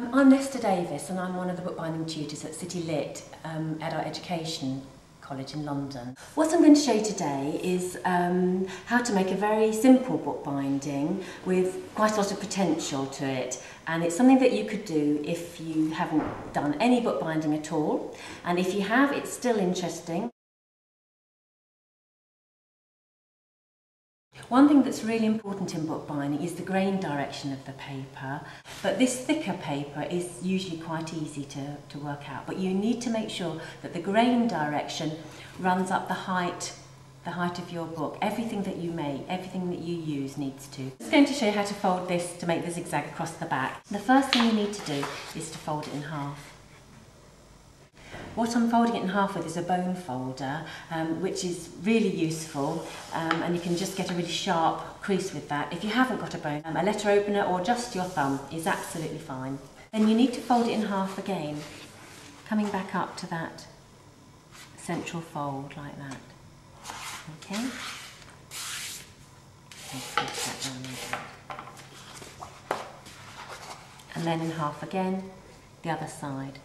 I'm Nesta Davies and I'm one of the bookbinding tutors at City Lit um, Adult Education College in London. What I'm going to show you today is um, how to make a very simple bookbinding with quite a lot of potential to it and it's something that you could do if you haven't done any bookbinding at all and if you have it's still interesting. One thing that's really important in bookbinding is the grain direction of the paper, but this thicker paper is usually quite easy to, to work out, but you need to make sure that the grain direction runs up the height the height of your book. Everything that you make, everything that you use needs to. I'm just going to show you how to fold this to make the zigzag across the back. The first thing you need to do is to fold it in half. What I'm folding it in half with is a bone folder, um, which is really useful, um, and you can just get a really sharp crease with that. If you haven't got a bone, um, a letter opener or just your thumb is absolutely fine. Then you need to fold it in half again, coming back up to that central fold like that. Okay? And then in half again, the other side.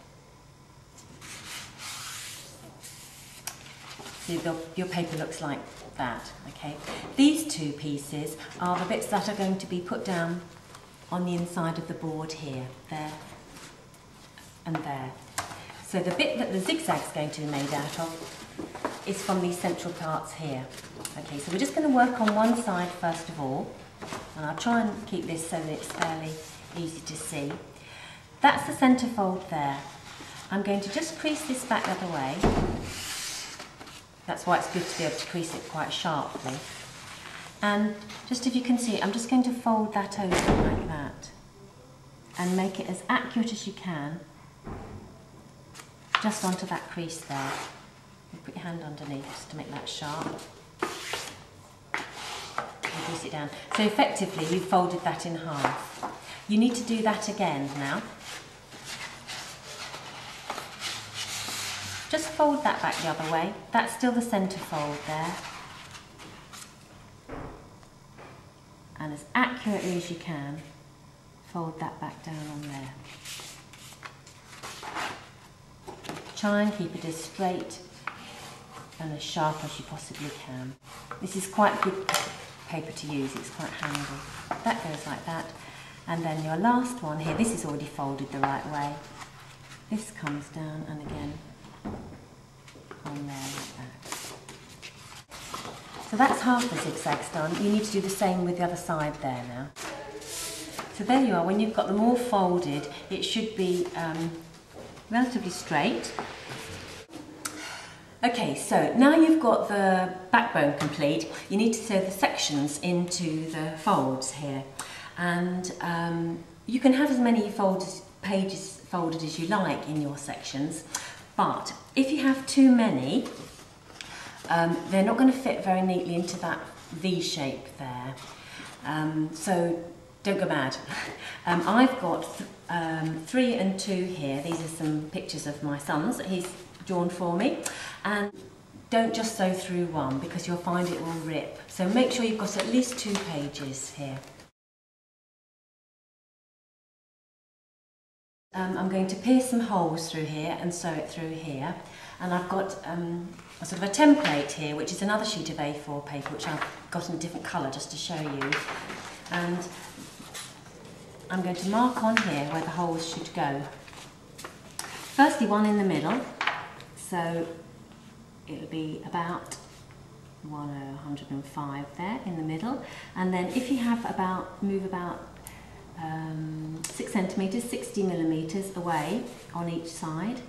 So the, your paper looks like that, okay? These two pieces are the bits that are going to be put down on the inside of the board here, there and there. So the bit that the zigzag is going to be made out of is from these central parts here. Okay, so we're just going to work on one side first of all, and I'll try and keep this so that it's fairly easy to see. That's the centre fold there. I'm going to just crease this back the other way that's why it's good to be able to crease it quite sharply. And just if you can see, I'm just going to fold that over like that and make it as accurate as you can just onto that crease there. You put your hand underneath just to make that sharp. And crease it down. So effectively you've folded that in half. You need to do that again now. Just fold that back the other way. That's still the centre fold there. And as accurately as you can, fold that back down on there. Try and keep it as straight and as sharp as you possibly can. This is quite good paper to use, it's quite handy. That goes like that. And then your last one here, this is already folded the right way. This comes down and again there like that. So that's half the zigzags done. You need to do the same with the other side there now. So there you are, when you've got them all folded, it should be um, relatively straight. Okay, so now you've got the backbone complete, you need to sew the sections into the folds here. And um, you can have as many pages folded as you like in your sections, but if you have too many, um, they're not going to fit very neatly into that V shape there. Um, so don't go mad. Um, I've got th um, three and two here. These are some pictures of my sons that he's drawn for me. And don't just sew through one because you'll find it will rip. So make sure you've got at least two pages here. Um, I'm going to pierce some holes through here and sew it through here. And I've got um, a sort of a template here, which is another sheet of A4 paper, which I've got in a different colour just to show you. And I'm going to mark on here where the holes should go. Firstly, one in the middle. So it'll be about 105 there in the middle. And then if you have about, move about um, 6 centimetres, 60 millimetres away on each side.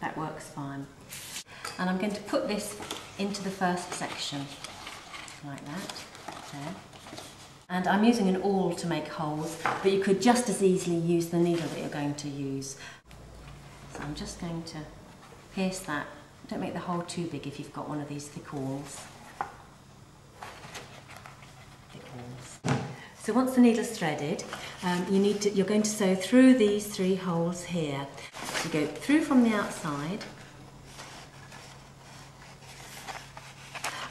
That works fine. And I'm going to put this into the first section, like that, there. And I'm using an awl to make holes, but you could just as easily use the needle that you're going to use. So I'm just going to pierce that. Don't make the hole too big if you've got one of these thick awls. Thick awls. So once the needle's threaded, um, you need to, you're going to sew through these three holes here. You go through from the outside.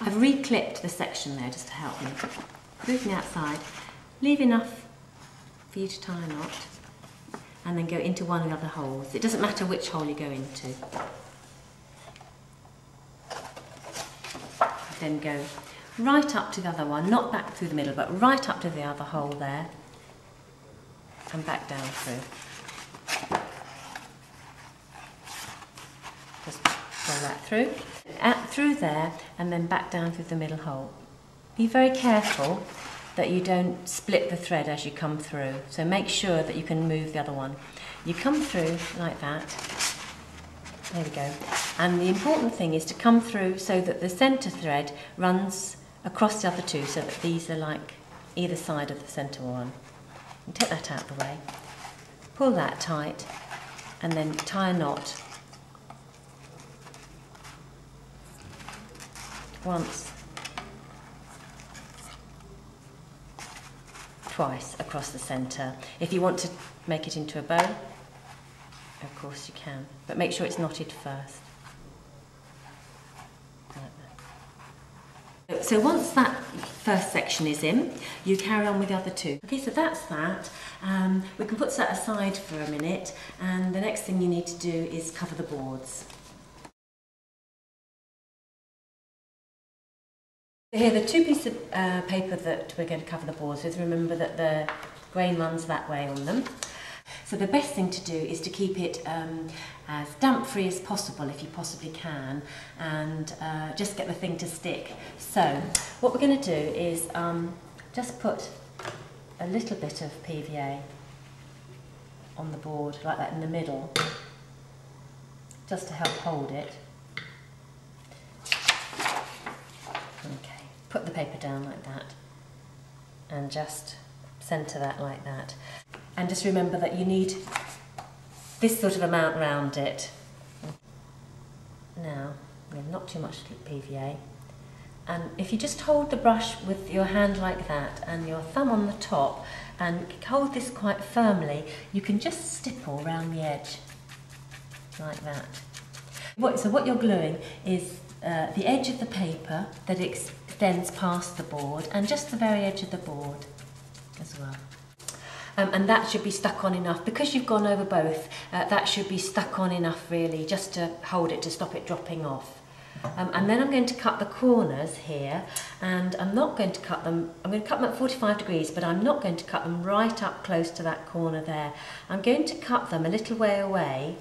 I've reclipped the section there just to help me. Through from the outside, leave enough for you to tie a knot. and then go into one of the other holes. It doesn't matter which hole you go into. Then go right up to the other one, not back through the middle, but right up to the other hole there, and back down through. Just pull that through, out through there, and then back down through the middle hole. Be very careful that you don't split the thread as you come through. So make sure that you can move the other one. You come through like that. There we go. And the important thing is to come through so that the centre thread runs across the other two so that these are like either side of the centre one. And take that out of the way. Pull that tight and then tie a knot once twice across the centre. If you want to make it into a bow, of course you can, but make sure it's knotted first. So once that first section is in, you carry on with the other two. Okay, so that's that. Um, we can put that aside for a minute, and the next thing you need to do is cover the boards. Here the two pieces of uh, paper that we're going to cover the boards with. Remember that the grain runs that way on them. So the best thing to do is to keep it um, as damp free as possible if you possibly can and uh, just get the thing to stick. So what we're going to do is um, just put a little bit of PVA on the board like that in the middle just to help hold it. Okay, put the paper down like that and just centre that like that. And just remember that you need this sort of amount around it. Now, we have not too much PVA. And if you just hold the brush with your hand like that and your thumb on the top and hold this quite firmly, you can just stipple around the edge like that. What, so what you're gluing is uh, the edge of the paper that extends past the board and just the very edge of the board as well. Um, and that should be stuck on enough. Because you've gone over both uh, that should be stuck on enough really just to hold it to stop it dropping off. Um, and then I'm going to cut the corners here and I'm not going to cut them I'm going to cut them at 45 degrees but I'm not going to cut them right up close to that corner there. I'm going to cut them a little way away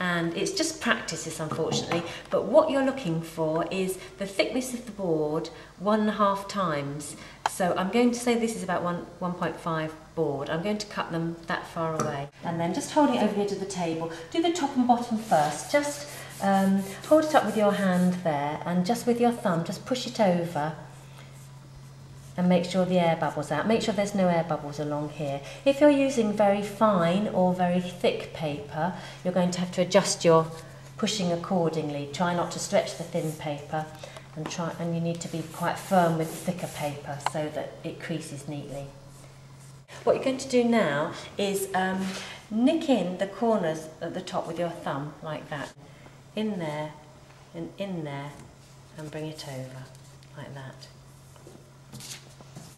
and it's just practice unfortunately. But what you're looking for is the thickness of the board one and a half times. So I'm going to say this is about 1 1.5 board. I'm going to cut them that far away. And then just holding it over edge of the table. Do the top and bottom first. Just um, hold it up with your hand there and just with your thumb just push it over and make sure the air bubbles out. Make sure there's no air bubbles along here. If you're using very fine or very thick paper, you're going to have to adjust your pushing accordingly. Try not to stretch the thin paper and try and you need to be quite firm with thicker paper so that it creases neatly. What you're going to do now is um, nick in the corners at the top with your thumb like that. In there and in there and bring it over like that.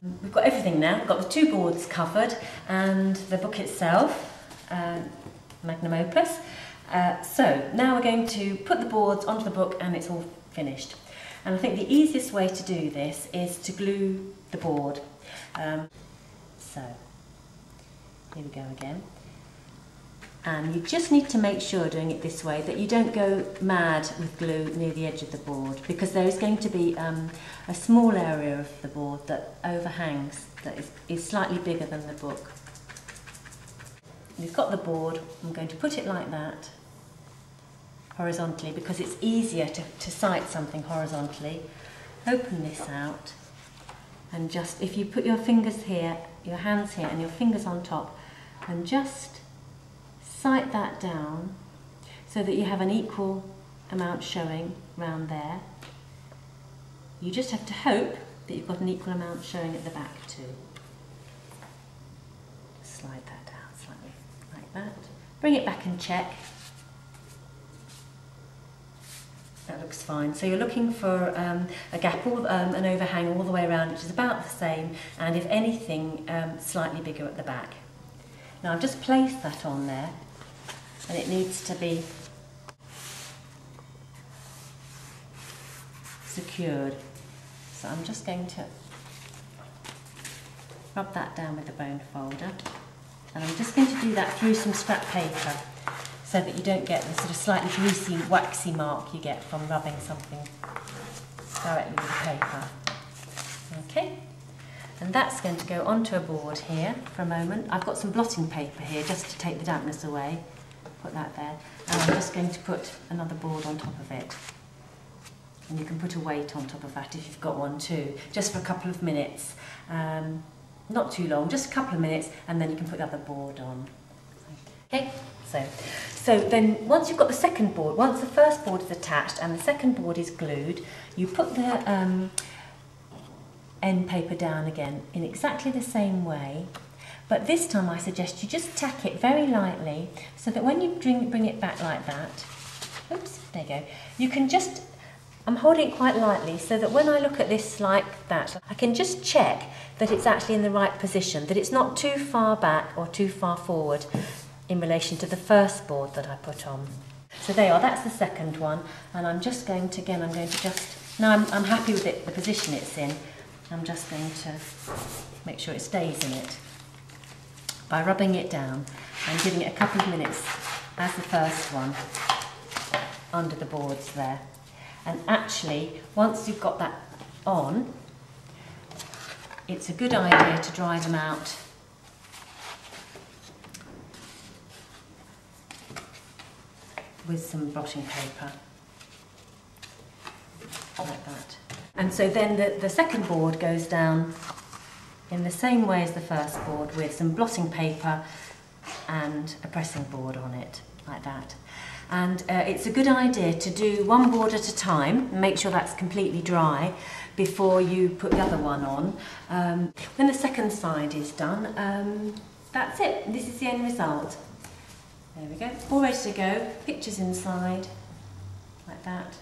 We've got everything now. We've got the two boards covered and the book itself, uh, magnum opus. Uh, so now we're going to put the boards onto the book and it's all finished. And I think the easiest way to do this is to glue the board. Um, so, here we go again. And you just need to make sure doing it this way that you don't go mad with glue near the edge of the board because there is going to be um, a small area of the board that overhangs that is, is slightly bigger than the book. We've got the board, I'm going to put it like that horizontally because it's easier to, to sight something horizontally. Open this out and just, if you put your fingers here, your hands here and your fingers on top and just sight that down so that you have an equal amount showing round there. You just have to hope that you've got an equal amount showing at the back too. Slide that down slightly like that. Bring it back and check. That looks fine. So you're looking for um, a gap, or um, an overhang all the way around, which is about the same, and if anything, um, slightly bigger at the back. Now I've just placed that on there and it needs to be secured. So I'm just going to rub that down with the bone folder and I'm just going to do that through some scrap paper so that you don't get the sort of slightly greasy, waxy mark you get from rubbing something directly with the paper. Okay, and that's going to go onto a board here for a moment. I've got some blotting paper here just to take the dampness away. Put that there. And I'm just going to put another board on top of it. And you can put a weight on top of that if you've got one too, just for a couple of minutes. Um, not too long, just a couple of minutes, and then you can put the other board on. Okay, so, so then once you've got the second board, once the first board is attached and the second board is glued, you put the um, end paper down again in exactly the same way. But this time I suggest you just tack it very lightly so that when you bring, bring it back like that, oops, there you go, you can just, I'm holding it quite lightly so that when I look at this like that, I can just check that it's actually in the right position, that it's not too far back or too far forward in relation to the first board that I put on. So there you are, that's the second one, and I'm just going to, again, I'm going to just, now I'm, I'm happy with it, the position it's in, I'm just going to make sure it stays in it by rubbing it down and giving it a couple of minutes as the first one under the boards there. And actually, once you've got that on, it's a good idea to dry them out with some blotting paper like that. And so then the, the second board goes down in the same way as the first board with some blotting paper and a pressing board on it, like that. And uh, it's a good idea to do one board at a time, make sure that's completely dry before you put the other one on. Um, when the second side is done, um, that's it. This is the end result. There we go, all ready to go. Pictures inside, like that.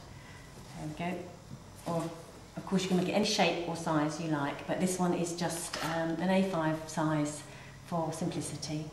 There we go. Or of course, you can make it any shape or size you like, but this one is just um, an A5 size for simplicity.